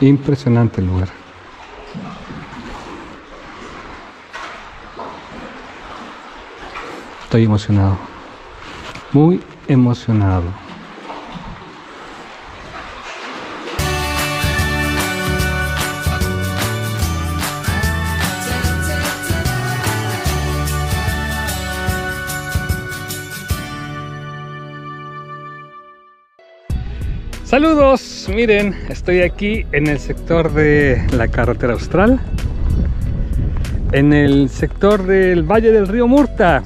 Impresionante el lugar. Estoy emocionado. Muy emocionado. Saludos, miren, estoy aquí en el sector de la carretera austral, en el sector del Valle del Río Murta.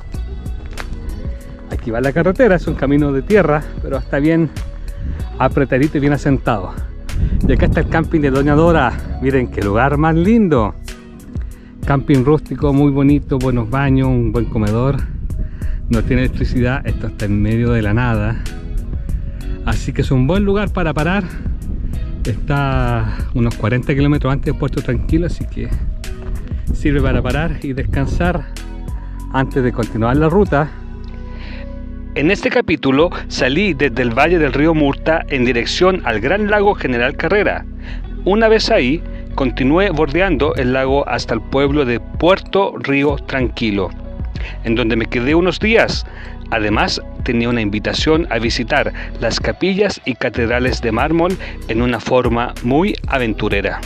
Aquí va la carretera, es un camino de tierra, pero está bien apretadito y bien asentado. Y acá está el camping de Doña Dora, miren qué lugar más lindo. Camping rústico, muy bonito, buenos baños, un buen comedor. No tiene electricidad, esto está en medio de la nada así que es un buen lugar para parar. Está unos 40 kilómetros antes de Puerto Tranquilo así que sirve para parar y descansar antes de continuar la ruta. En este capítulo salí desde el valle del río Murta en dirección al Gran Lago General Carrera. Una vez ahí, continué bordeando el lago hasta el pueblo de Puerto Río Tranquilo, en donde me quedé unos días Además, tenía una invitación a visitar las capillas y catedrales de mármol en una forma muy aventurera.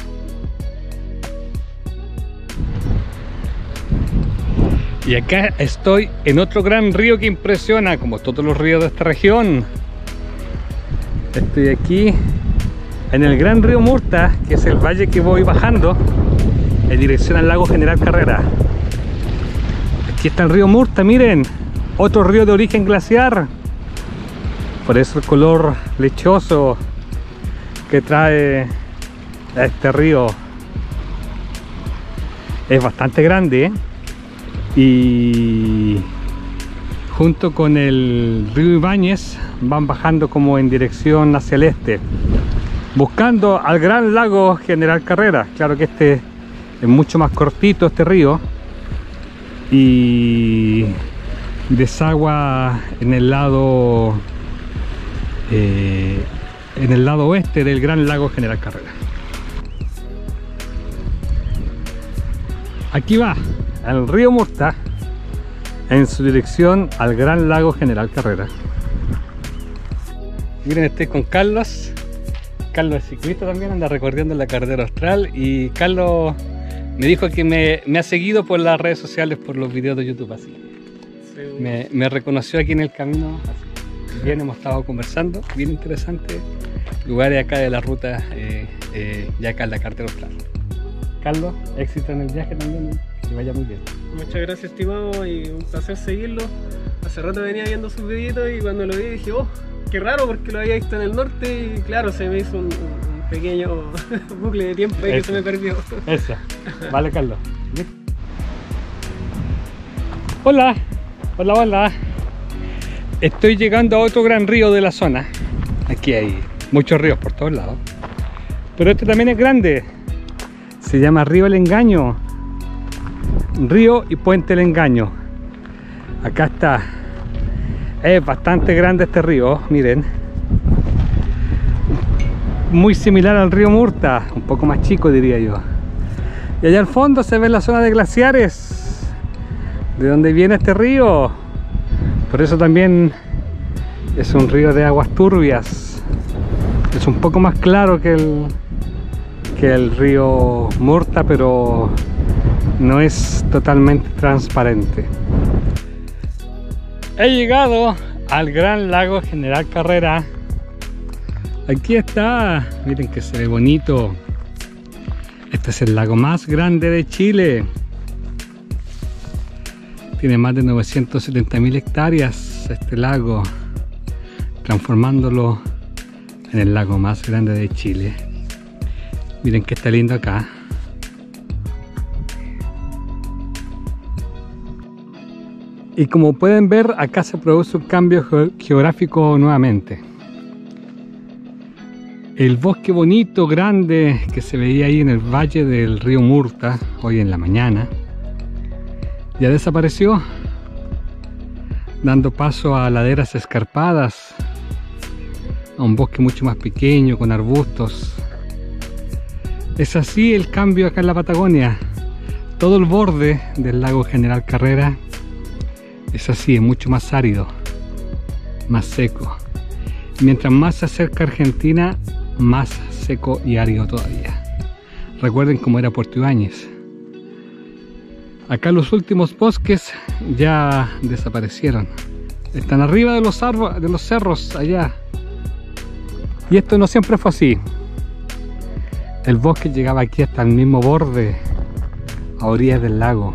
Y acá estoy en otro gran río que impresiona, como todos los ríos de esta región. Estoy aquí en el gran río Murta, que es el valle que voy bajando en dirección al lago General Carrera. Aquí está el río Murta, miren otro río de origen glaciar. Por eso el color lechoso que trae este río es bastante grande ¿eh? y junto con el río Ibáñez van bajando como en dirección hacia el este buscando al gran lago General Carrera. Claro que este es mucho más cortito este río. Y desagua en el lado eh, en el lado oeste del gran lago General Carrera. Aquí va el río Murta en su dirección al gran lago General Carrera. Miren estoy con Carlos. Carlos es ciclista también anda recorriendo la carretera austral y Carlos me dijo que me, me ha seguido por las redes sociales por los videos de YouTube así me, reconoció aquí en el camino. Bien, hemos estado conversando, bien interesante. Lugares acá de la ruta, eh, eh, ya acá en la cartera. Carlos, éxito en el viaje también, que vaya muy bien. Muchas gracias, estimado, y un placer seguirlo. Hace rato venía viendo sus videitos y cuando lo vi dije, oh, qué raro porque lo había visto en el norte y claro, se me hizo un, pequeño bucle de tiempo ahí que se me perdió. Eso. Vale, Carlos. Hola. Hola, hola. Estoy llegando a otro gran río de la zona. Aquí hay muchos ríos por todos lados. Pero este también es grande. Se llama Río El Engaño. Río y Puente El Engaño. Acá está. Es bastante grande este río, miren. Muy similar al río Murta, un poco más chico diría yo. Y allá al fondo se ve la zona de glaciares de dónde viene este río. Por eso también es un río de aguas turbias. Es un poco más claro que el, que el río Murta, pero no es totalmente transparente. He llegado al gran lago General Carrera. Aquí está, miren que se ve bonito. Este es el lago más grande de Chile. Tiene más de 970.000 hectáreas este lago, transformándolo en el lago más grande de Chile. Miren que está lindo acá. Y como pueden ver, acá se produce un cambio geográfico nuevamente. El bosque bonito, grande, que se veía ahí en el valle del río Murta, hoy en la mañana, ya desapareció, dando paso a laderas escarpadas, a un bosque mucho más pequeño, con arbustos. Es así el cambio acá en la Patagonia. Todo el borde del lago General Carrera es así, es mucho más árido, más seco. Mientras más se acerca Argentina, más seco y árido todavía. Recuerden cómo era Puerto Ibáñez. Acá los últimos bosques ya desaparecieron. Están arriba de los, de los cerros allá. Y esto no siempre fue así. El bosque llegaba aquí hasta el mismo borde, a orillas del lago.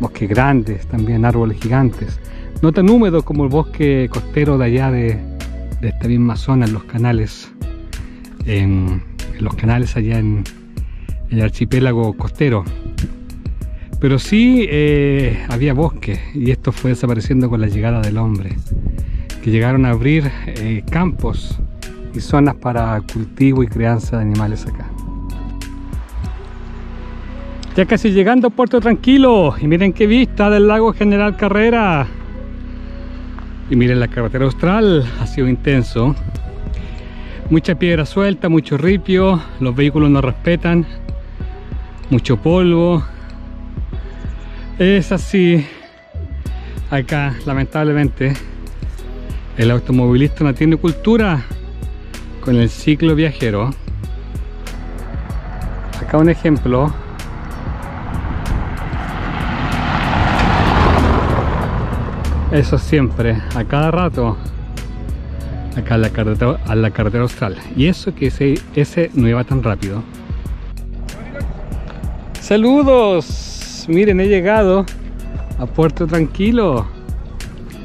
Bosques grandes, también árboles gigantes. No tan húmedo como el bosque costero de allá de, esta misma zona, en los canales. En, los canales allá en, el archipiélago costero. Pero sí eh, había bosque y esto fue desapareciendo con la llegada del hombre, que llegaron a abrir eh, campos y zonas para cultivo y crianza de animales acá. Ya casi llegando a Puerto Tranquilo y miren qué vista del lago General Carrera. Y miren la carretera austral, ha sido intenso. Mucha piedra suelta, mucho ripio, los vehículos no respetan, mucho polvo. Es así acá, lamentablemente. El automovilista no tiene cultura con el ciclo viajero. Acá un ejemplo. Eso siempre, a cada rato, acá a la carretera, a la carretera austral. Y eso que ese, ese no iba tan rápido. Saludos, miren, he llegado a Puerto Tranquilo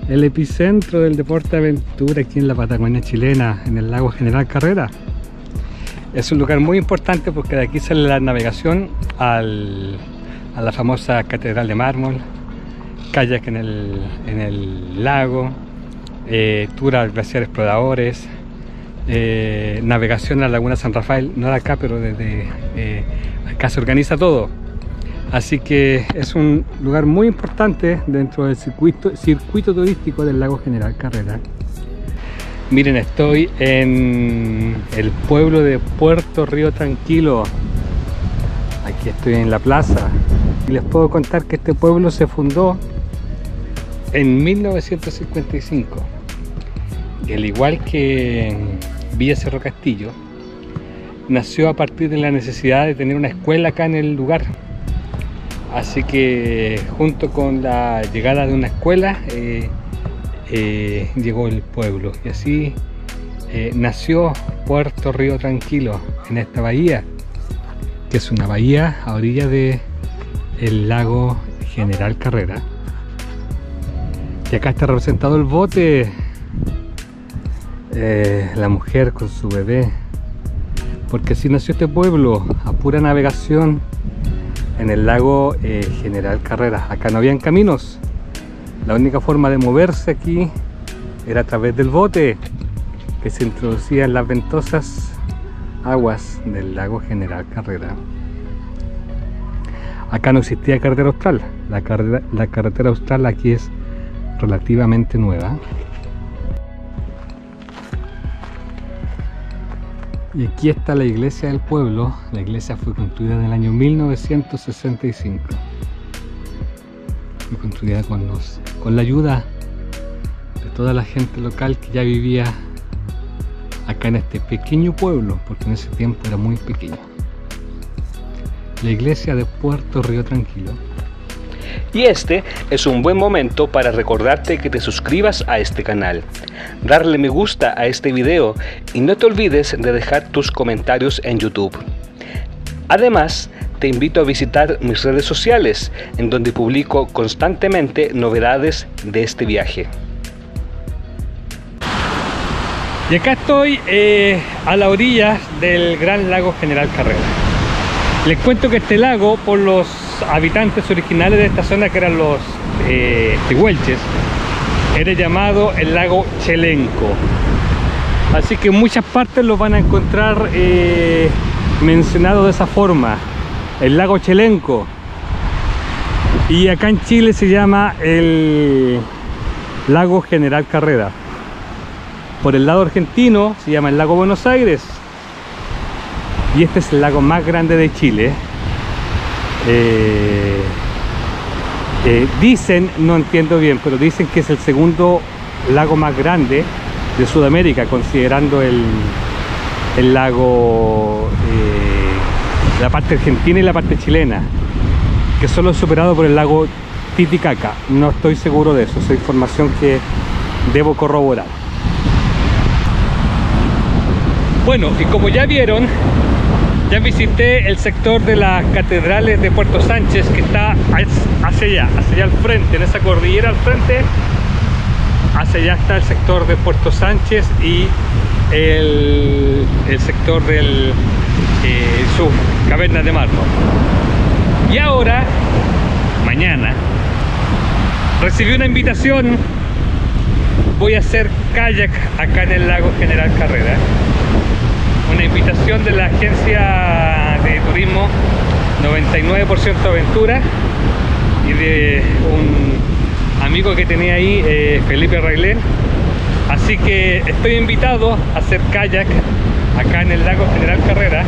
el epicentro del deporte de aventura aquí en la Patagonia chilena, en el lago General Carrera. Es un lugar muy importante porque de aquí sale la navegación a la famosa Catedral de Mármol, kayak en el, lago, eh, tour a glaciares exploradores, eh, navegación a la Laguna San Rafael, no de acá, pero desde eh, acá se organiza todo Así que es un lugar muy importante dentro del circuito, turístico del lago General Carrera. Miren, estoy en el pueblo de Puerto Río Tranquilo. Aquí estoy en la plaza. Y les puedo contar que este pueblo se fundó en 1955. Y al igual que Villa Cerro Castillo, nació a partir de la necesidad de tener una escuela acá en el lugar Así que junto con la llegada de una escuela eh, eh, llegó el pueblo y así eh, nació Puerto Río Tranquilo en esta bahía, que es una bahía a orilla de el lago General Carrera. Y acá está representado el bote, la mujer con su bebé, porque así nació este pueblo, a pura navegación en el lago eh, General Carrera. Acá no habían caminos. La única forma de moverse aquí era a través del bote que se introducía en las ventosas aguas del lago General Carrera. Acá no existía carretera austral. La, la carretera austral aquí es relativamente nueva. Y aquí está la iglesia del pueblo. La iglesia fue construida en el año 1965. Fue construida con, con la ayuda de toda la gente local que ya vivía acá en este pequeño pueblo, porque en ese tiempo era muy pequeño. La iglesia de Puerto Río Tranquilo y este es un buen momento para recordarte que te suscribas a este canal, darle me gusta a este video y no te olvides de dejar tus comentarios en YouTube. Además, te invito a visitar mis redes sociales, en donde publico constantemente novedades de este viaje. Y acá estoy eh, a la orilla del gran lago General Carrera. Les cuento que este lago, por los habitantes originales de esta zona que eran los eh, era llamado el lago Chelenco. Así que en muchas partes lo van a encontrar eh, mencionado de esa forma el lago Chelenco. Y acá en Chile se llama el lago General Carrera. Por el lado argentino se llama el lago Buenos Aires. Y este es el lago más grande de Chile. Eh, eh, dicen, no entiendo bien, pero dicen que es el segundo lago más grande de Sudamérica, considerando el, el lago, eh, la parte argentina y la parte chilena, que solo es superado por el lago Titicaca. No estoy seguro de eso, es información que debo corroborar. Bueno, y como ya vieron, ya visité el sector de las catedrales de Puerto Sánchez que está hacia allá, hacia allá al frente, en esa cordillera al frente. Hacia allá está el sector de Puerto Sánchez y el, sector del eh, sur, Caverna de Mármol. Y ahora, mañana, recibí una invitación. Voy a hacer kayak acá en el lago General Carrera una invitación de la agencia de turismo 99% aventura y de un amigo que tenía ahí, eh, Felipe Railén. Así que estoy invitado a hacer kayak acá en el lago General Carrera.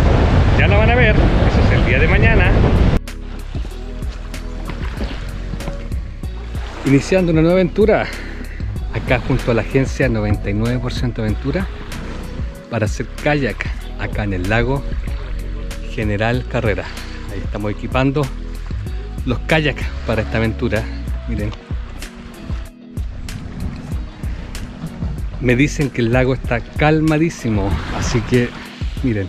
Ya lo van a ver, eso es el día de mañana. Iniciando una nueva aventura acá junto a la agencia 99% aventura para hacer kayak acá en el lago General Carrera. Ahí estamos equipando los kayaks para esta aventura. Miren. Me dicen que el lago está calmadísimo, así que miren,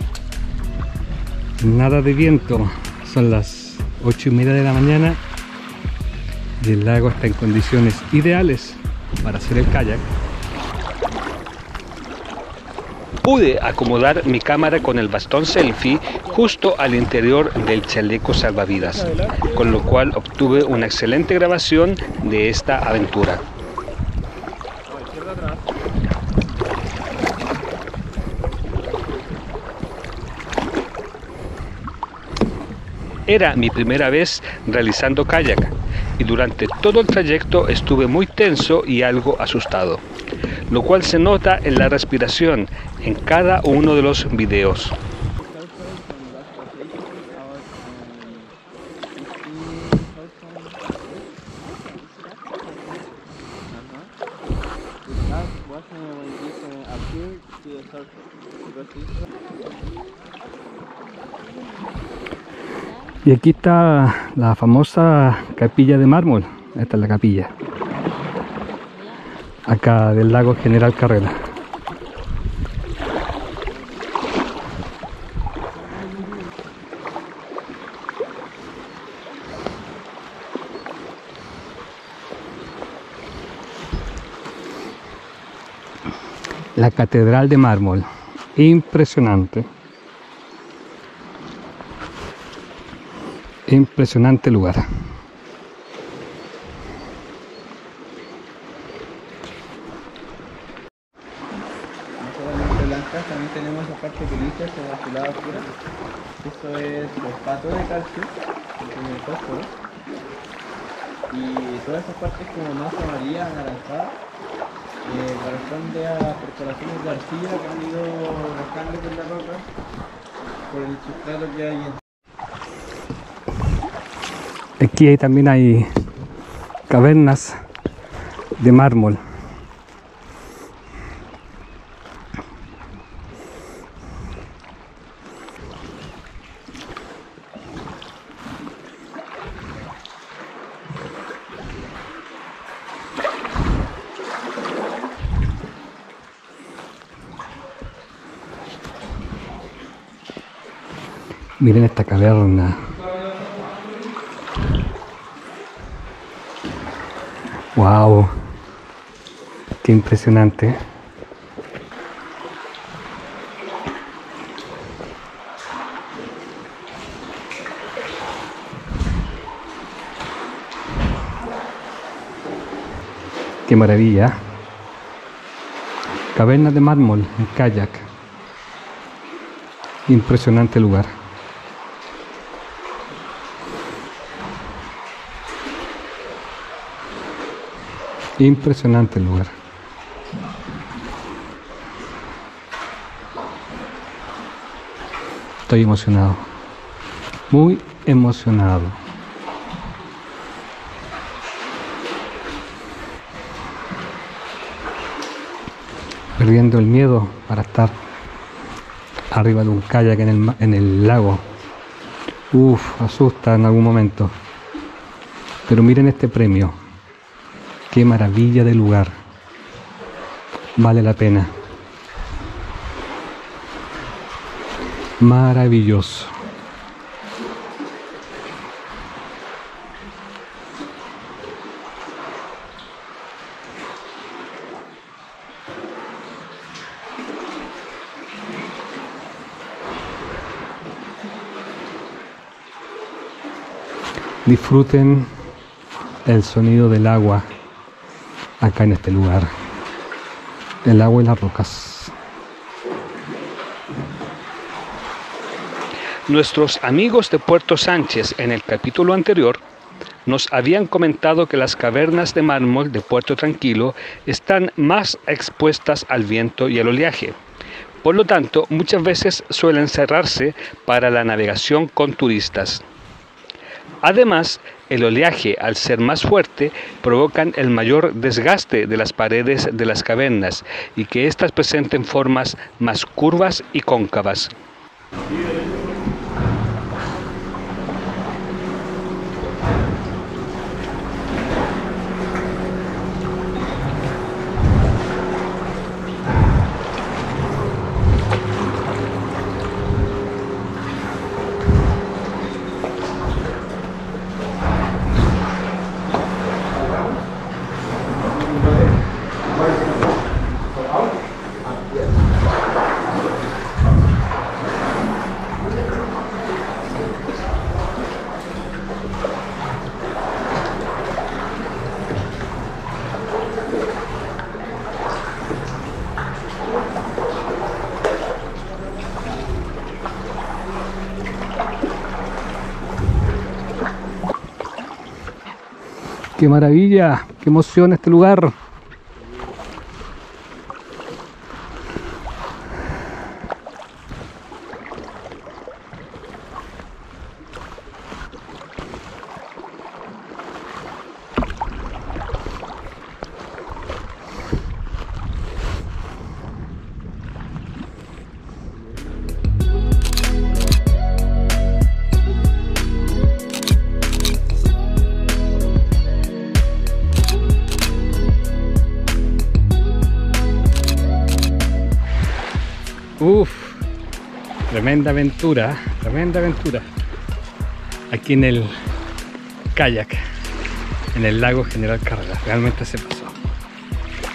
nada de viento. Son las 8 y media de la mañana y el lago está en condiciones ideales para hacer el kayak. Pude acomodar mi cámara con el bastón selfie justo al interior del chaleco salvavidas, con lo cual obtuve una excelente grabación de esta aventura. Era mi primera vez realizando kayak y durante todo el trayecto estuve muy tenso y algo asustado lo cual se nota en la respiración en cada uno de los videos. Y aquí está la famosa capilla de mármol. Esta es la capilla acá del lago General Carrera. La Catedral de Mármol, impresionante. Impresionante lugar. Esto es fosfato de calcio, que tiene fósforo. Y todas esas partes como más amarilla, anaranjada, eh, corresponde a perforaciones de arcilla que han ido bajando con la roca por el sustrato que hay Aquí también hay cavernas de mármol. Miren esta caverna. Wow. Qué impresionante. Qué maravilla. Caverna de mármol en kayak. Impresionante lugar. Impresionante el lugar. Estoy emocionado. Muy emocionado. Perdiendo el miedo para estar arriba de un kayak en el, en el lago. Uf, asusta en algún momento. Pero miren este premio. Qué maravilla de lugar. Vale la pena. Maravilloso. Disfruten el sonido del agua acá en este lugar. El agua y las rocas. Nuestros amigos de Puerto Sánchez en el capítulo anterior nos habían comentado que las cavernas de mármol de Puerto Tranquilo están más expuestas al viento y al oleaje. Por lo tanto, muchas veces suelen cerrarse para la navegación con turistas. Además, el oleaje, al ser más fuerte, provocan el mayor desgaste de las paredes de las cavernas y que éstas presenten formas más curvas y cóncavas. Qué maravilla, qué emoción este lugar. Uf, tremenda aventura, tremenda aventura. Aquí en el kayak, en el lago General Carrera. Realmente se pasó.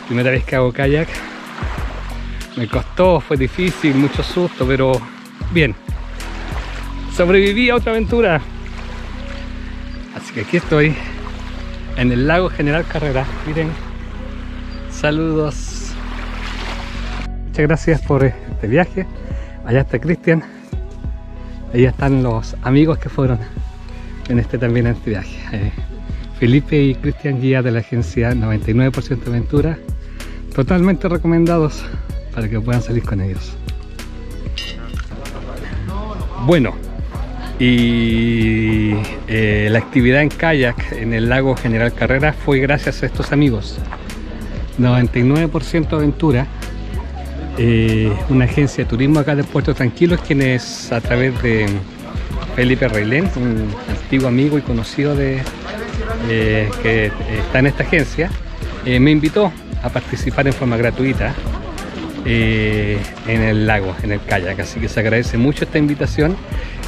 Primera vez que hago kayak. Me costó, fue difícil, mucho susto, pero bien. Sobreviví a otra aventura. Así que aquí estoy, en el lago General Carrera. Miren, saludos. Muchas gracias por este viaje. Allá está Cristian. Allá están los amigos que fueron en este también este viaje. Eh, Felipe y Cristian, guía de la agencia 99% Aventura. Totalmente recomendados para que puedan salir con ellos. Bueno, y eh, la actividad en kayak en el lago General Carrera fue gracias a estos amigos. 99% Aventura eh, una agencia de turismo acá de Puerto Tranquilo, quienes a través de Felipe Reilén, un antiguo amigo y conocido de eh, que está en esta agencia, eh, me invitó a participar en forma gratuita en el lago, en el kayak. Así que se agradece mucho esta invitación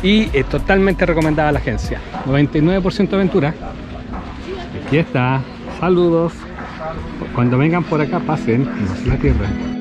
y es totalmente recomendada la agencia. 99% aventura. Aquí está. Saludos. Cuando vengan por acá pasen, no la tierra.